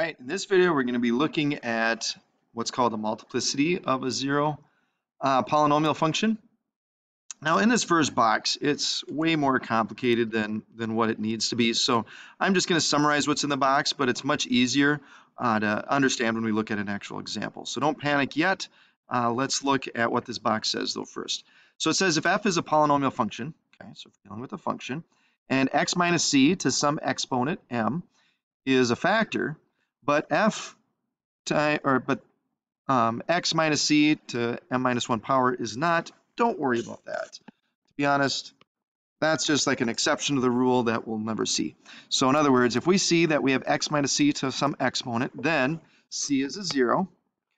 All right, in this video, we're going to be looking at what's called the multiplicity of a zero uh, polynomial function. Now, in this first box, it's way more complicated than, than what it needs to be. So I'm just going to summarize what's in the box, but it's much easier uh, to understand when we look at an actual example. So don't panic yet. Uh, let's look at what this box says, though, first. So it says if f is a polynomial function, okay, so we're dealing with a function, and x minus c to some exponent m is a factor, but f time or but um, x minus c to m minus 1 power is not, don't worry about that. To be honest, that's just like an exception to the rule that we'll never see. So in other words, if we see that we have x minus c to some exponent, then c is a 0.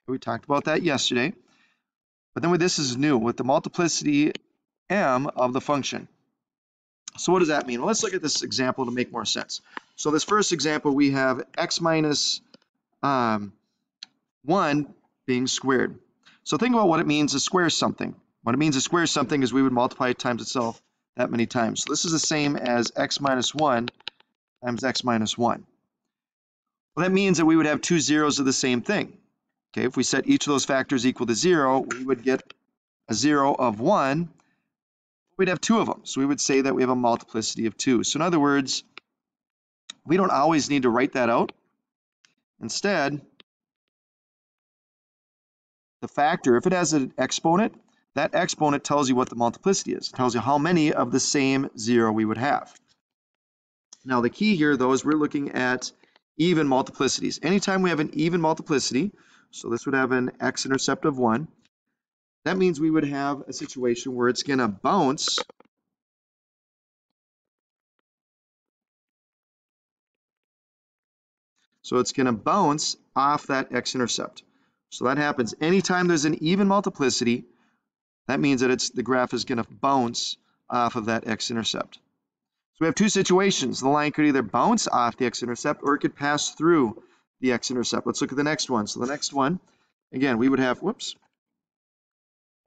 We talked about that yesterday. But then with this is new, with the multiplicity m of the function. So what does that mean? Well, let's look at this example to make more sense. So this first example, we have x minus, um, 1 being squared. So think about what it means to square something. What it means to square something is we would multiply it times itself that many times. So this is the same as x minus 1 times x minus 1. Well, that means that we would have two zeros of the same thing. Okay, if we set each of those factors equal to 0, we would get a 0 of 1. We'd have two of them. So we would say that we have a multiplicity of 2. So in other words, we don't always need to write that out. Instead, the factor, if it has an exponent, that exponent tells you what the multiplicity is. It tells you how many of the same zero we would have. Now the key here though is we're looking at even multiplicities. Anytime we have an even multiplicity, so this would have an x-intercept of 1, that means we would have a situation where it's going to bounce So it's going to bounce off that x-intercept. So that happens anytime there's an even multiplicity, that means that it's the graph is going to bounce off of that x-intercept. So we have two situations. The line could either bounce off the x-intercept or it could pass through the x-intercept. Let's look at the next one. So the next one, again, we would have, whoops,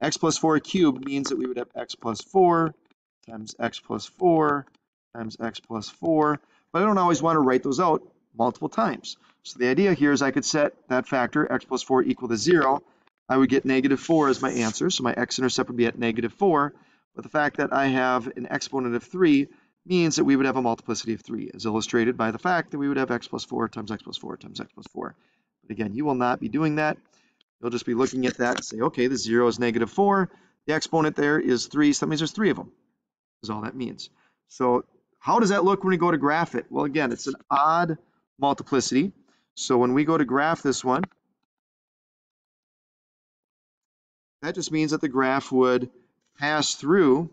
x plus 4 cubed means that we would have x plus 4 times x plus 4 times x plus 4. But I don't always want to write those out multiple times. So the idea here is I could set that factor, x plus 4 equal to 0. I would get negative 4 as my answer, so my x-intercept would be at negative 4. But the fact that I have an exponent of 3 means that we would have a multiplicity of 3, as illustrated by the fact that we would have x plus 4 times x plus 4 times x plus 4. But again, you will not be doing that. You'll just be looking at that and say, okay, the 0 is negative 4. The exponent there is 3, so that means there's 3 of them, is all that means. So how does that look when we go to graph it? Well, again, it's an odd multiplicity. So when we go to graph this one, that just means that the graph would pass through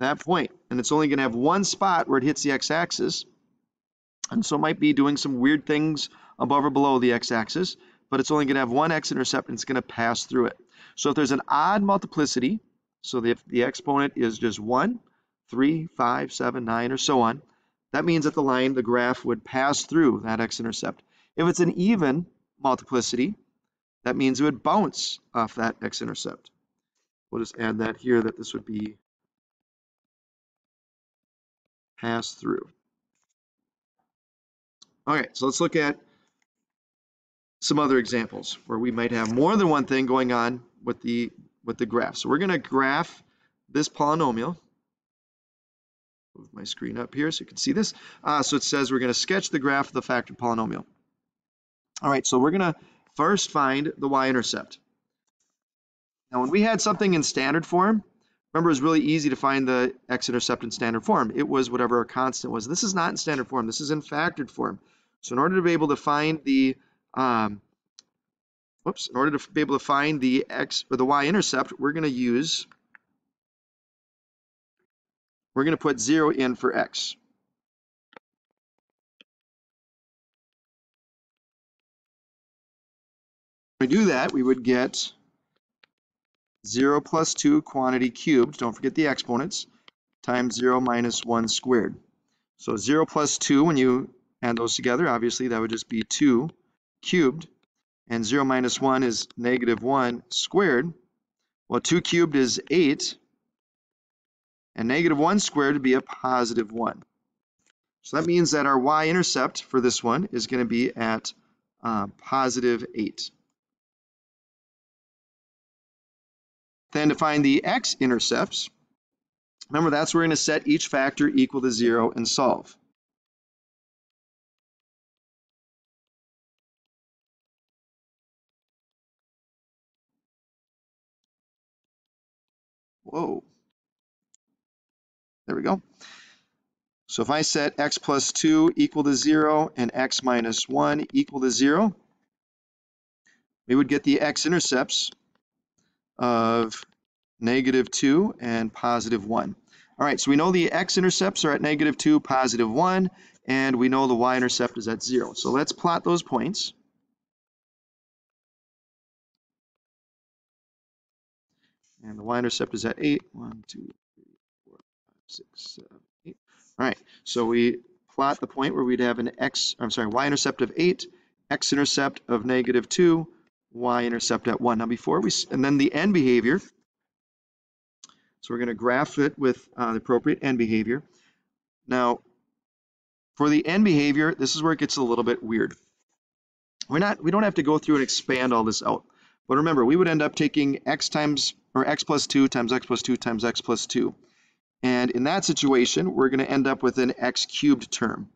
that point. And it's only going to have one spot where it hits the x-axis. And so it might be doing some weird things above or below the x-axis, but it's only going to have one x-intercept and it's going to pass through it. So if there's an odd multiplicity, so if the exponent is just 1, 3, 5, 7, 9, or so on, that means that the line, the graph, would pass through that x-intercept. If it's an even multiplicity, that means it would bounce off that x-intercept. We'll just add that here that this would be pass through. All right, so let's look at some other examples where we might have more than one thing going on with the with the graph. So we're going to graph this polynomial. Move my screen up here so you can see this. Uh, so it says we're going to sketch the graph of the factored polynomial. All right, so we're going to first find the y-intercept. Now, when we had something in standard form, remember it was really easy to find the x-intercept in standard form. It was whatever our constant was. This is not in standard form. This is in factored form. So in order to be able to find the um, whoops, in order to be able to find the x or the y-intercept, we're going to use we're going to put 0 in for x. If we do that, we would get 0 plus 2 quantity cubed, don't forget the exponents, times 0 minus 1 squared. So 0 plus 2, when you add those together, obviously that would just be 2 cubed. And 0 minus 1 is negative 1 squared. Well, 2 cubed is 8. And negative 1 squared would be a positive 1. So that means that our y-intercept for this one is going to be at uh, positive 8. Then to find the x-intercepts, remember that's where we're going to set each factor equal to 0 and solve. Whoa. There we go. So if I set x plus 2 equal to 0 and x minus 1 equal to 0, we would get the x-intercepts of negative 2 and positive 1. All right, so we know the x-intercepts are at negative 2, positive 1, and we know the y-intercept is at 0. So let's plot those points. And the y-intercept is at 8. 1, 2, 3, 4, 5, 6, 7, 8. All right, so we plot the point where we'd have an x, I'm sorry, y-intercept of 8, x-intercept of negative 2, y-intercept at 1. Now before we, and then the end behavior, so we're going to graph it with uh, the appropriate end behavior. Now, for the end behavior, this is where it gets a little bit weird. We're not, we don't have to go through and expand all this out. But remember, we would end up taking x times, or x plus 2 times x plus 2 times x plus 2. And in that situation, we're going to end up with an x cubed term.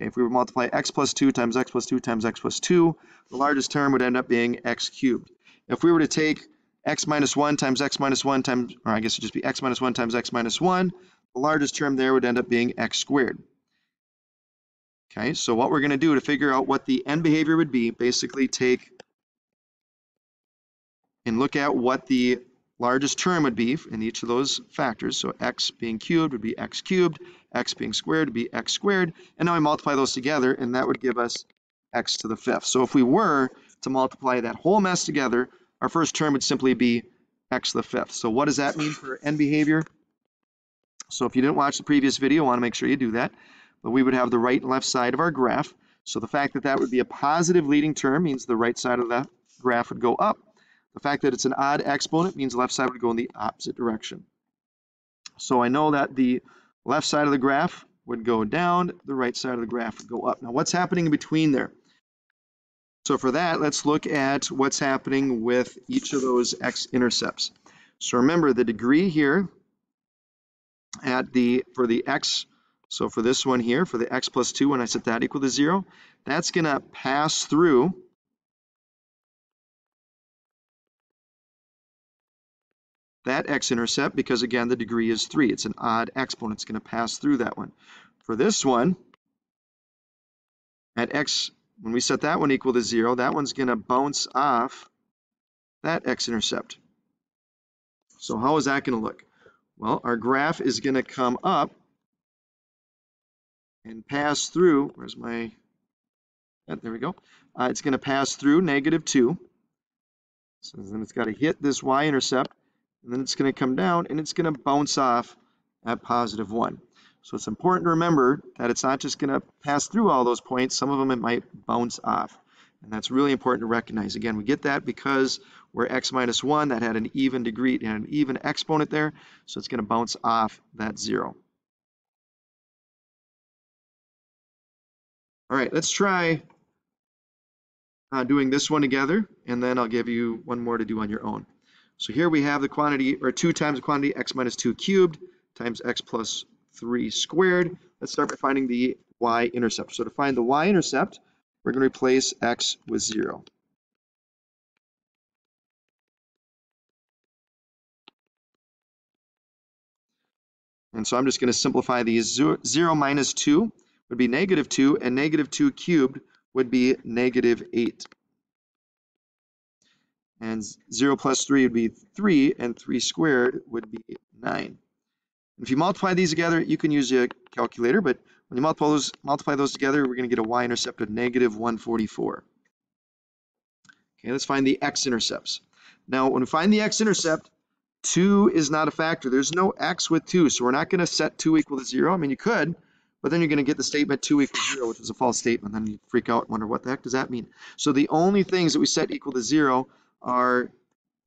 Okay, if we multiply x plus 2 times x plus 2 times x plus 2, the largest term would end up being x cubed. If we were to take x minus 1 times x minus 1 times, or I guess it'd just be x minus 1 times x minus 1, the largest term there would end up being x squared. Okay, so what we're going to do to figure out what the end behavior would be, basically take and look at what the largest term would be in each of those factors. So x being cubed would be x cubed, x being squared would be x squared, and now we multiply those together and that would give us x to the fifth. So if we were to multiply that whole mess together, our first term would simply be x to the fifth. So what does that mean for end behavior? So if you didn't watch the previous video, I want to make sure you do that. But we would have the right and left side of our graph. So the fact that that would be a positive leading term means the right side of that graph would go up. The fact that it's an odd exponent means the left side would go in the opposite direction. So I know that the left side of the graph would go down, the right side of the graph would go up. Now what's happening in between there? So for that, let's look at what's happening with each of those x-intercepts. So remember the degree here at the, for the x, so for this one here, for the x plus 2, when I set that equal to 0, that's going to pass through that x-intercept because again the degree is 3. It's an odd exponent. It's going to pass through that one. For this one, at x, when we set that one equal to 0, that one's going to bounce off that x-intercept. So how is that going to look? Well, our graph is going to come up and pass through, where's my, there we go. Uh, it's going to pass through negative 2. So then it's got to hit this y-intercept and then it's going to come down and it's going to bounce off at positive 1. So it's important to remember that it's not just going to pass through all those points. Some of them it might bounce off. And that's really important to recognize. Again, we get that because we're x minus 1, that had an even degree and an even exponent there, so it's going to bounce off that 0. All right, let's try uh, doing this one together, and then I'll give you one more to do on your own. So here we have the quantity, or 2 times the quantity x minus 2 cubed times x plus 3 squared. Let's start by finding the y-intercept. So to find the y-intercept, we're going to replace x with 0. And so I'm just going to simplify these. 0 minus 2 would be negative 2, and negative 2 cubed would be negative 8 and 0 plus 3 would be 3, and 3 squared would be 9. If you multiply these together, you can use a calculator, but when you multiply those, multiply those together, we're going to get a y-intercept of negative 144. Okay, let's find the x-intercepts. Now, when we find the x-intercept, 2 is not a factor. There's no x with 2, so we're not going to set 2 equal to 0. I mean, you could, but then you're going to get the statement 2 equals 0, which is a false statement. Then you freak out and wonder what the heck does that mean. So the only things that we set equal to 0 are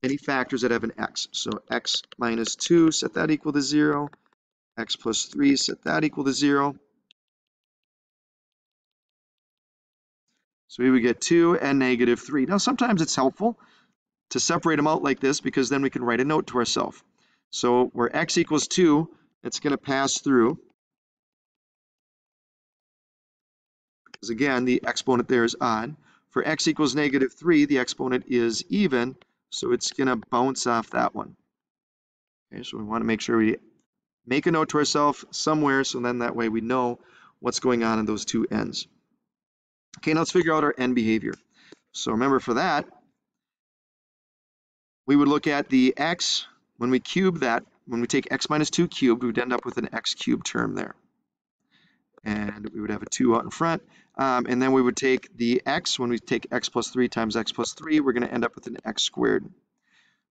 any factors that have an x. So x minus 2, set that equal to 0. x plus 3, set that equal to 0. So we would get 2 and negative 3. Now sometimes it's helpful to separate them out like this because then we can write a note to ourselves. So where x equals 2, it's going to pass through. Because again, the exponent there is odd. For x equals negative 3, the exponent is even, so it's going to bounce off that one. Okay, so we want to make sure we make a note to ourselves somewhere so then that way we know what's going on in those two ends. Okay, now let's figure out our end behavior. So remember for that, we would look at the x, when we cube that, when we take x minus 2 cubed, we would end up with an x cubed term there. And we would have a 2 out in front. Um, and then we would take the x, when we take x plus 3 times x plus 3, we're going to end up with an x squared.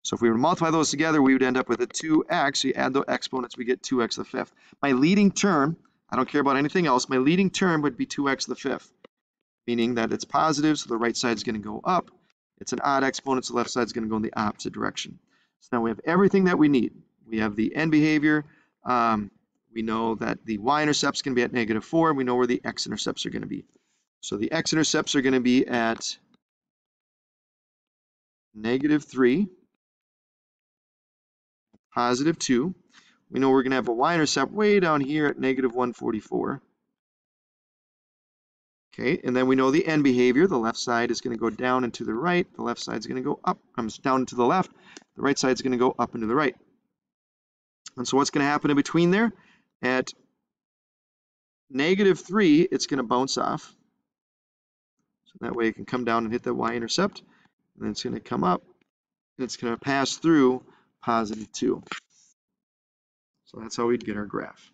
So if we were to multiply those together, we would end up with a 2x. You add the exponents, we get 2x to the fifth. My leading term, I don't care about anything else, my leading term would be 2x to the fifth, meaning that it's positive, so the right side is going to go up. It's an odd exponent, so the left side is going to go in the opposite direction. So now we have everything that we need. We have the end behavior. Um, we know that the y-intercepts going to be at negative 4, and we know where the x-intercepts are going to be. So the x-intercepts are going to be at negative 3, positive 2. We know we're going to have a y-intercept way down here at negative 144. Okay, and then we know the end behavior. The left side is going to go down and to the right. The left side is going to go up, comes down to the left. The right side is going to go up and to the right. And so what's going to happen in between there? At negative 3, it's going to bounce off. So that way it can come down and hit the y-intercept. And then it's going to come up. And it's going to pass through positive 2. So that's how we'd get our graph.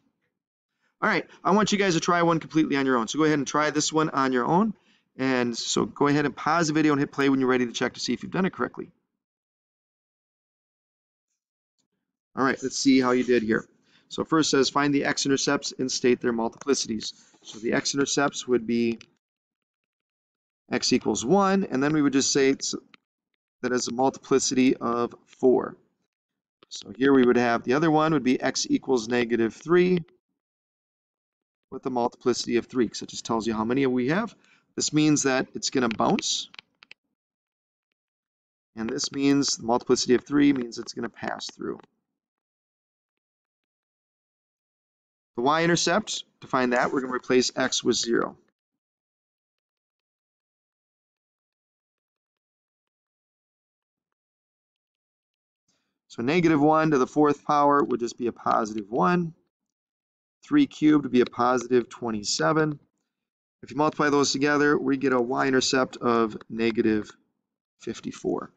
All right, I want you guys to try one completely on your own. So go ahead and try this one on your own. And so go ahead and pause the video and hit play when you're ready to check to see if you've done it correctly. All right, let's see how you did here. So first says find the x-intercepts and state their multiplicities. So the x-intercepts would be x equals 1, and then we would just say it's that as a multiplicity of 4. So here we would have the other one would be x equals negative 3 with a multiplicity of 3 because it just tells you how many we have. This means that it's going to bounce. And this means the multiplicity of 3 means it's going to pass through. The y-intercept, to find that, we're going to replace x with 0. So negative 1 to the fourth power would just be a positive 1. 3 cubed would be a positive 27. If you multiply those together, we get a y-intercept of negative 54.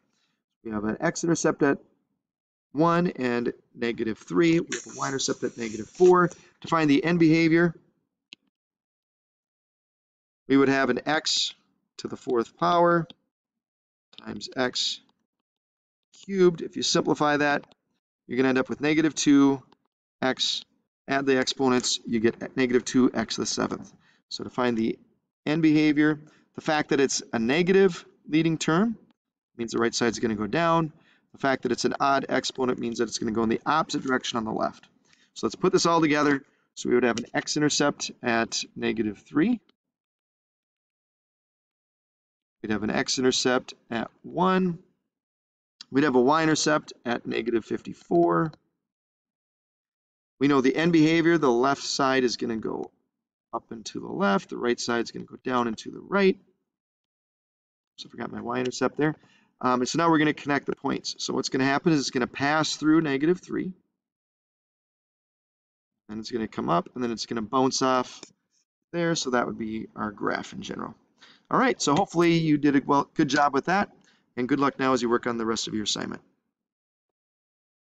We have an x-intercept at 1 and negative 3. We have a y-intercept at negative 4. To find the end behavior, we would have an x to the fourth power times x cubed. If you simplify that, you're going to end up with negative 2x add the exponents, you get negative 2x to the seventh. So to find the end behavior, the fact that it's a negative leading term means the right side is going to go down. The fact that it's an odd exponent means that it's going to go in the opposite direction on the left. So let's put this all together. So we would have an x-intercept at negative 3. We'd have an x-intercept at 1. We'd have a y-intercept at negative 54. We know the end behavior, the left side is going to go up and to the left, the right side is going to go down and to the right. So I forgot my y-intercept there. Um, and so now we're going to connect the points. So what's going to happen is it's going to pass through negative 3. And it's going to come up, and then it's going to bounce off there. So that would be our graph in general. All right, so hopefully you did a well, good job with that. And good luck now as you work on the rest of your assignment.